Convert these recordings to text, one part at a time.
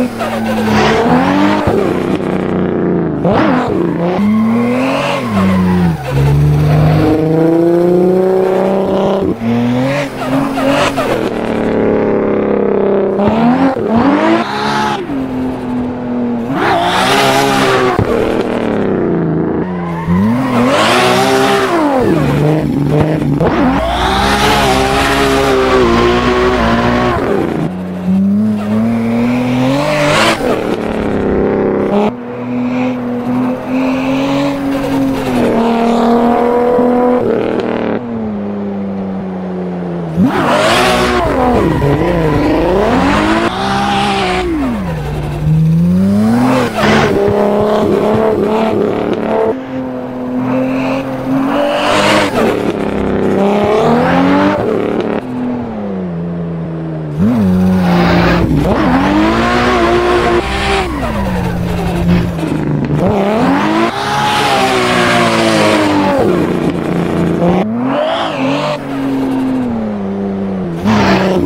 Música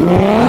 Mm-hmm.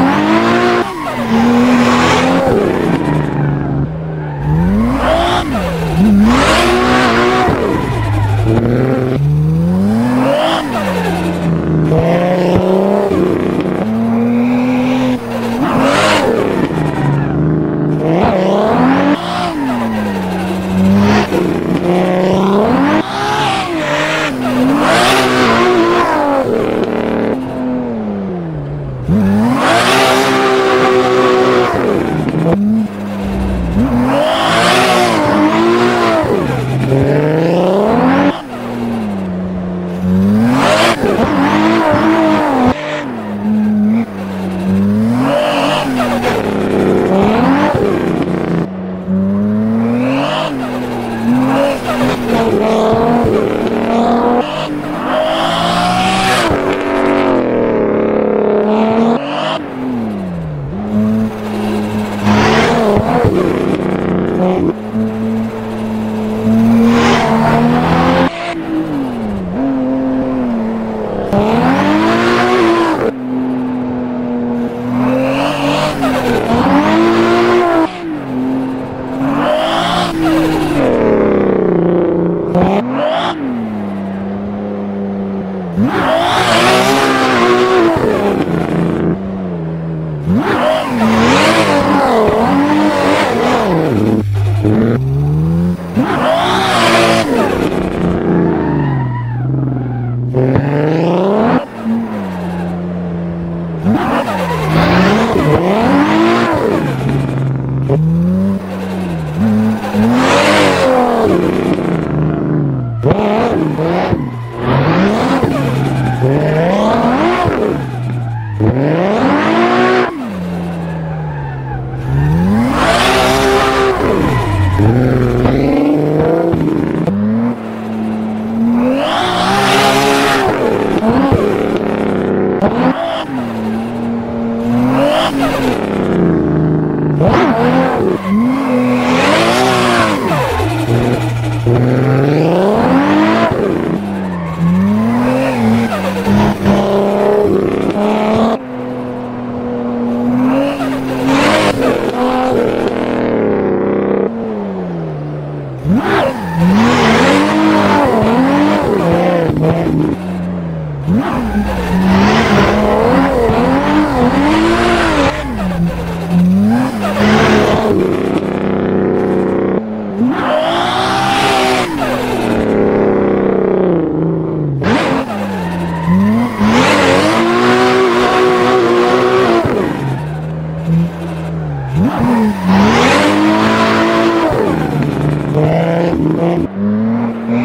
Música Mm-hmm.